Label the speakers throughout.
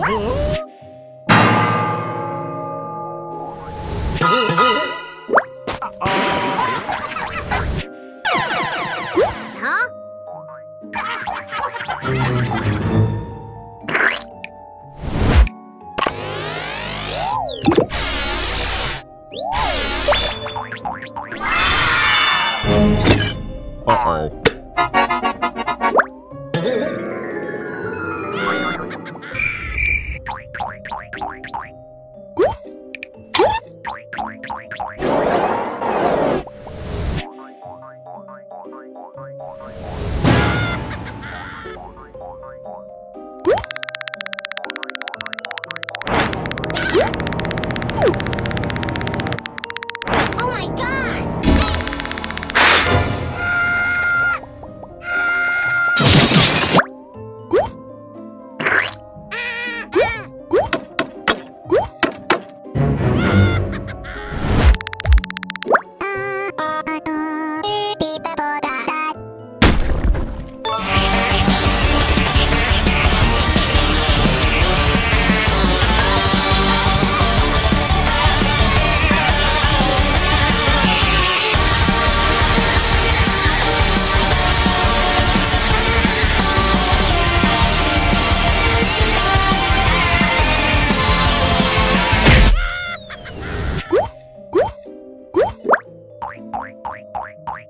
Speaker 1: Uh-oh.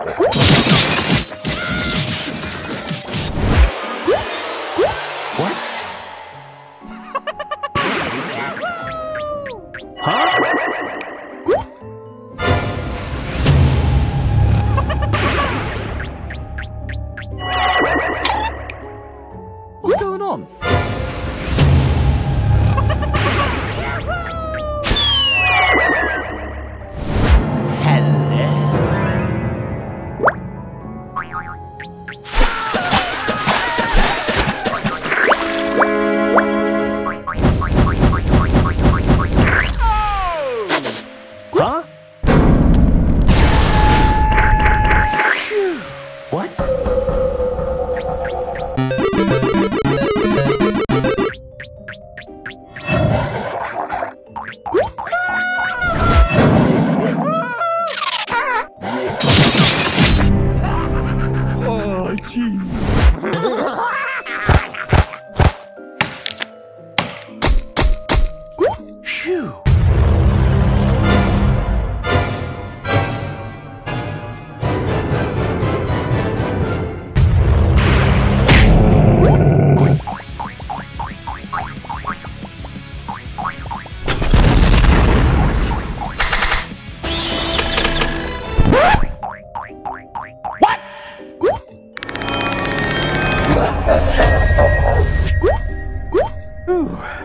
Speaker 2: What's going on?
Speaker 1: Oh, jeez.
Speaker 2: Ooh.